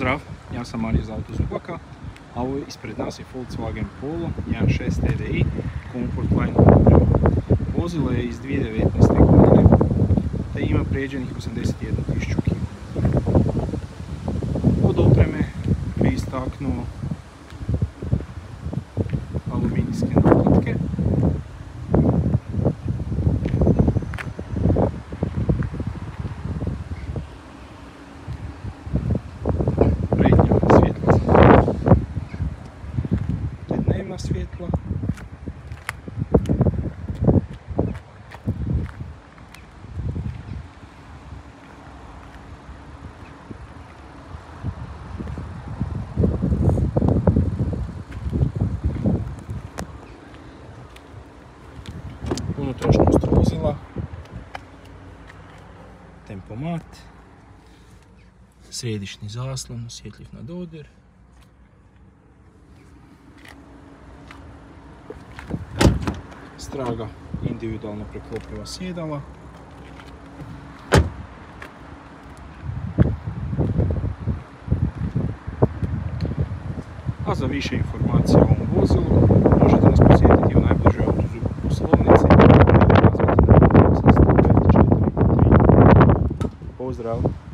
Pozdrav, ja sam Mario iz Autozubaka, a ovo ispred nas je Volkswagen Polo 1.6 TDI Comfort Line. Vozilo je iz 2019. godine te ima prijeđenih 81.000 km. Od opreme bi istaknuo aluminijske naplitke, te dnevna svjetla, unutrašnjost vozila, tempomat, središnji zaslon, osjetljiv na dodir, straga individualno preklopiva sjedala, a za više informacija o ovom vozilu možete nas posjetiti u najbližoj poslovnici na 805 453. Pozdrav!